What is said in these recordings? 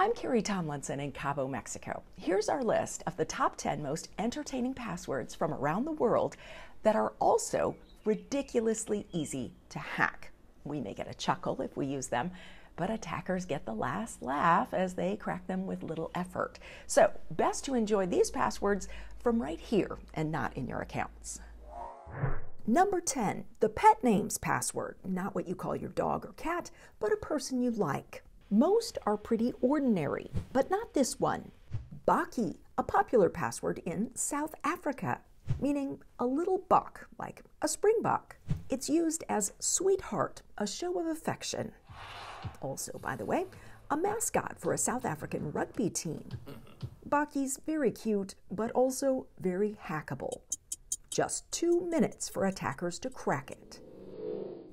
I'm Carrie Tomlinson in Cabo, Mexico. Here's our list of the top 10 most entertaining passwords from around the world that are also ridiculously easy to hack. We may get a chuckle if we use them, but attackers get the last laugh as they crack them with little effort. So, best to enjoy these passwords from right here and not in your accounts. Number 10, the pet names password. Not what you call your dog or cat, but a person you like. Most are pretty ordinary, but not this one. Bokkie, a popular password in South Africa, meaning a little buck, like a springbok. It's used as sweetheart, a show of affection. Also, by the way, a mascot for a South African rugby team. Bokkie's very cute, but also very hackable. Just two minutes for attackers to crack it.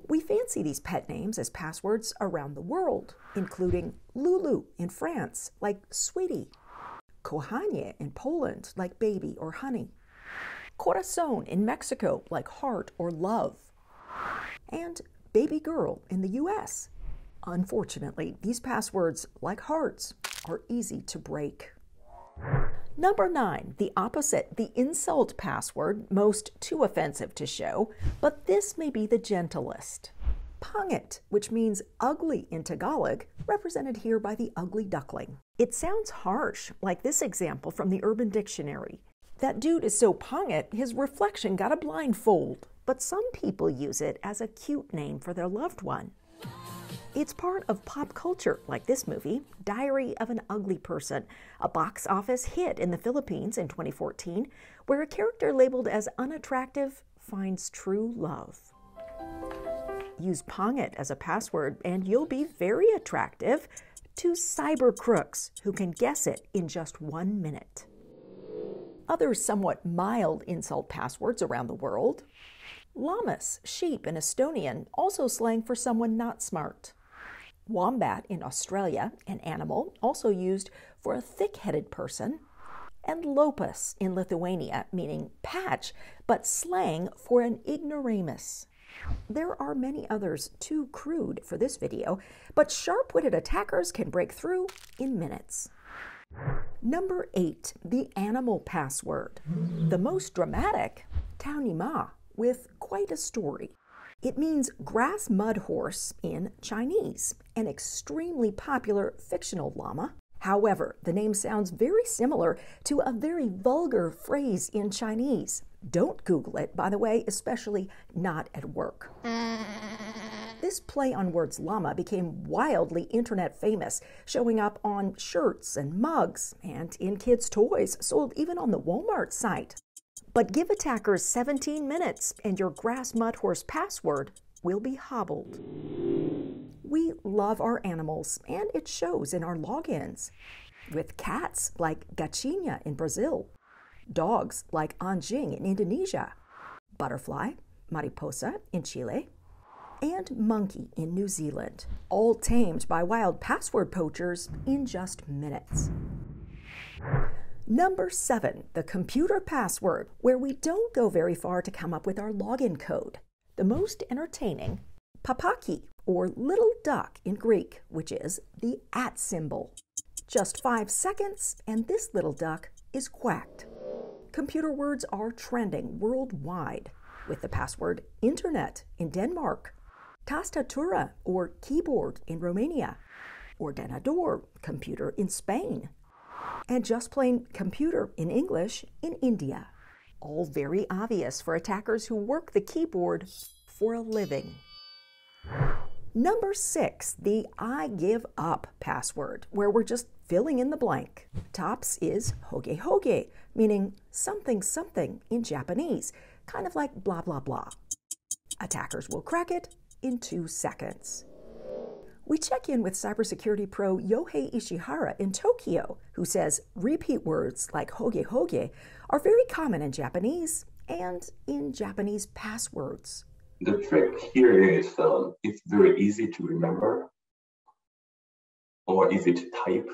We fancy these pet names as passwords around the world, including Lulu in France, like sweetie, Kochanie in Poland, like baby or honey, Corazon in Mexico, like heart or love, and baby girl in the US. Unfortunately, these passwords, like hearts, are easy to break. Number nine, the opposite, the insult password, most too offensive to show, but this may be the gentlest. Pangit, which means ugly in Tagalog, represented here by the ugly duckling. It sounds harsh, like this example from the Urban Dictionary. That dude is so pangit, his reflection got a blindfold. But some people use it as a cute name for their loved one. It's part of pop culture, like this movie, Diary of an Ugly Person, a box office hit in the Philippines in 2014, where a character labeled as unattractive finds true love. Use Pangit as a password, and you'll be very attractive to cyber crooks who can guess it in just one minute. Other somewhat mild insult passwords around the world. Lammas, sheep in Estonian, also slang for someone not smart. Wombat in Australia, an animal also used for a thick headed person. And lopas in Lithuania, meaning patch, but slang for an ignoramus. There are many others too crude for this video, but sharp witted attackers can break through in minutes. Number eight, the animal password. The most dramatic, Caonima, with quite a story. It means grass mud horse in Chinese, an extremely popular fictional llama. However, the name sounds very similar to a very vulgar phrase in Chinese. Don't Google it, by the way, especially not at work. This play on words llama became wildly internet famous, showing up on shirts and mugs and in kids' toys, sold even on the Walmart site. But give attackers 17 minutes and your grass mud horse password will be hobbled. We love our animals and it shows in our logins. With cats like Gatinha in Brazil, dogs like Anjing in Indonesia, butterfly, mariposa in Chile, and monkey in New Zealand, all tamed by wild password poachers in just minutes. Number seven, the computer password, where we don't go very far to come up with our login code. The most entertaining, papaki, or little duck in Greek, which is the at symbol. Just five seconds, and this little duck is quacked. Computer words are trending worldwide with the password internet in Denmark, tastatura or keyboard in Romania, ordenador, computer in Spain, and just plain computer in English in India. All very obvious for attackers who work the keyboard for a living. Number six, the I give up password, where we're just filling in the blank. Tops is hoge hoge, meaning something something in Japanese, kind of like blah blah blah. Attackers will crack it in two seconds. We check in with cybersecurity pro Yohei Ishihara in Tokyo, who says repeat words like hoge hoge are very common in Japanese and in Japanese passwords. The trick here is um, it's very easy to remember or easy to type.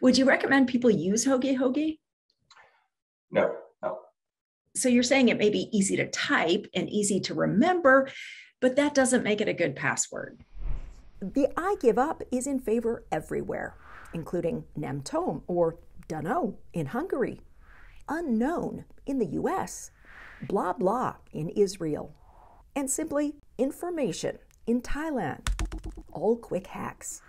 Would you recommend people use hoge hoge? No, no. So you're saying it may be easy to type and easy to remember, but that doesn't make it a good password. The I give up is in favor everywhere. including nem tudom or dunno in Hungary, unknown in the US, blah blah in Israel, and simply information in Thailand. All quick hacks.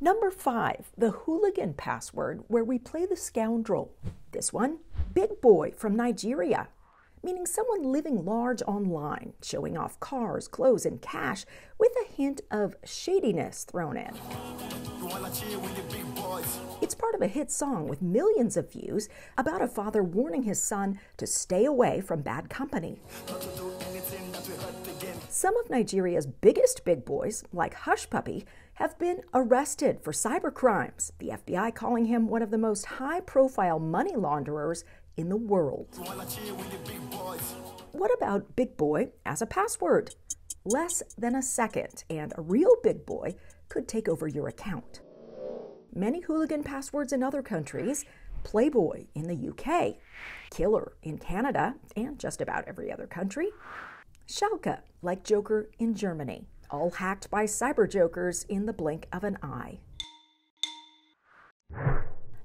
Number five, the hooligan password, where we play the scoundrel. This one, big boy from Nigeria, meaning someone living large online, showing off cars, clothes, and cash with a hint of shadiness thrown in. It's part of a hit song with millions of views about a father warning his son to stay away from bad company. Some of Nigeria's biggest big boys, like Hushpuppi, have been arrested for cyber crimes, the FBI calling him one of the most high profile money launderers in the world. What about Big Boy as a password? Less than a second, and a real big boy could take over your account. Many hooligan passwords in other countries Playboy in the UK, Killer in Canada, and just about every other country, Schalke, like Joker in Germany all hacked by cyber jokers in the blink of an eye.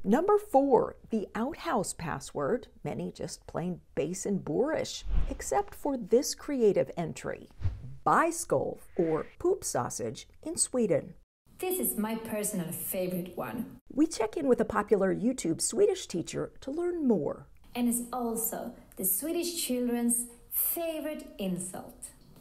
Number four, the outhouse password, many just plain base and boorish, except for this creative entry Bajskorv or poop sausage in Sweden. This is my personal favorite one. We check in with a popular YouTube Swedish teacher to learn more. And it's also the Swedish children's favorite insult.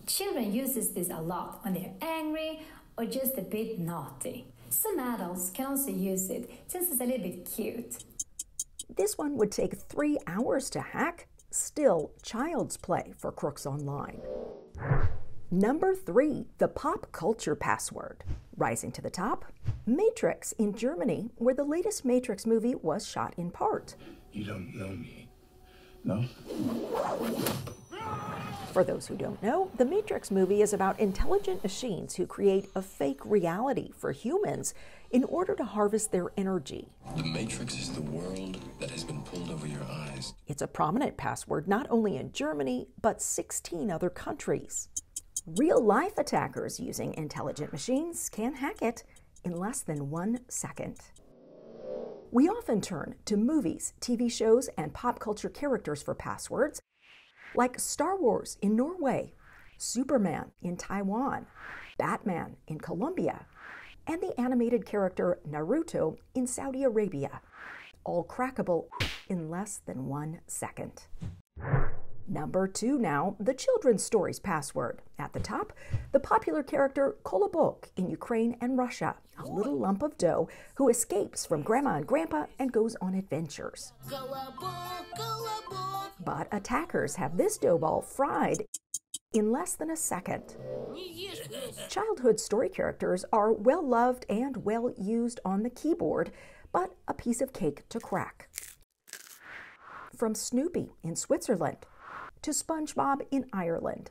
Children uses this a lot when they're angry or just a bit naughty. Some adults can also use it since it's a little bit cute. This one would take three hours to hack. Still, child's play for crooks online. Number three, the pop culture password. Rising to the top, Matrix in Germany, where the latest Matrix movie was shot in part. You don't know me, no? For those who don't know, the Matrix movie is about intelligent machines who create a fake reality for humans in order to harvest their energy. The Matrix is the world that has been pulled over your eyes. It's a prominent password not only in Germany, but 16 other countries. Real life attackers using intelligent machines can hack it in less than one second. We often turn to movies, TV shows, and pop culture characters for passwords, like Star Wars in Norway, Superman in Taiwan, Batman in Colombia, and the animated character Naruto in Saudi Arabia, all crackable in less than one second. Number two now, the children's stories password. At the top, the popular character Kolobok in Ukraine and Russia, a little lump of dough who escapes from grandma and grandpa and goes on adventures. But attackers have this dough ball fried in less than a second. Childhood story characters are well loved and well used on the keyboard, but a piece of cake to crack. From Snoopy in Switzerland to SpongeBob in Ireland,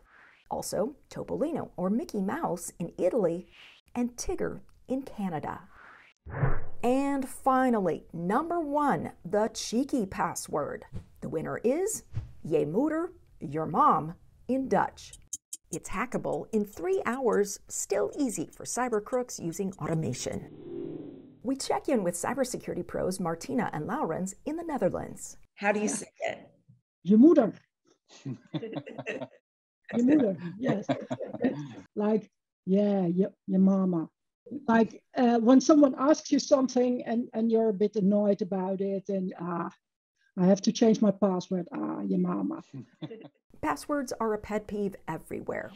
also Topolino or Mickey Mouse in Italy, and Tigger in Canada. And finally, number one, the cheeky password. The winner is Je moeder, your mom, in Dutch. It's hackable in three hours, still easy for cyber crooks using automation. We check in with cybersecurity pros Martina and Laurens in the Netherlands. How do you say it? Je moeder. your moeder, yes. like, yeah, your, your mama. Like uh, when someone asks you something and, and you're a bit annoyed about it, and uh, I have to change my password. Ah, your mama. Passwords are a pet peeve everywhere.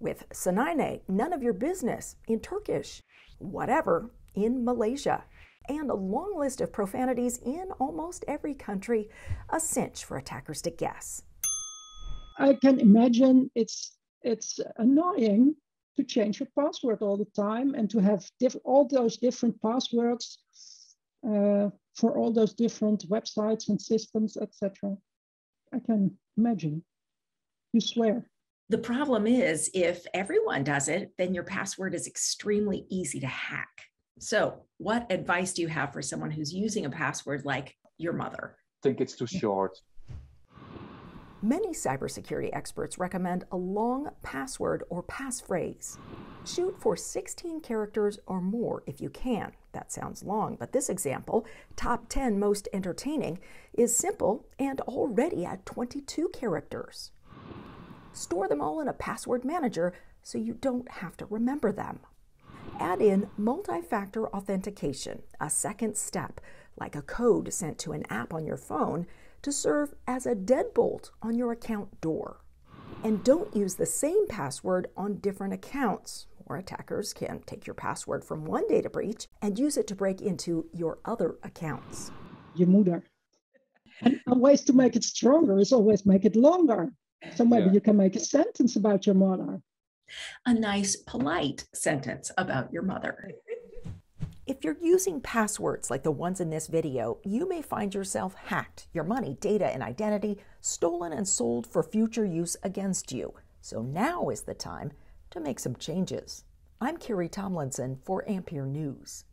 With Sanane, none of your business in Turkish, whatever in Malaysia, and a long list of profanities in almost every country, a cinch for attackers to guess. I can imagine it's it's annoying to change your password all the time and to have diff- all those different passwords uh, for all those different websites and systems, etc. I can imagine. You swear. The problem is, if everyone does it, then your password is extremely easy to hack. So, what advice do you have for someone who's using a password like your mother? I think it's too short. Many cybersecurity experts recommend a long password or passphrase. Shoot for 16 characters or more if you can. that sounds long, but this example, top 10 most entertaining, is simple and already at 22 characters. Store them all in a password manager so you don't have to remember them. Add in multi factor authentication, a second step, like a code sent to an app on your phone, to serve as a deadbolt on your account door. And don't use the same password on different accounts, or attackers can take your password from one data breach and use it to break into your other accounts. Your mother. And ways to make it stronger is always make it longer. So maybe yeah. you can make a sentence about your mother. A nice, polite sentence about your mother. If you're using passwords like the ones in this video, you may find yourself hacked, your money, data, and identity stolen and sold for future use against you. So now is the time to make some changes. I'm Carrie Tomlinson for Ampere News.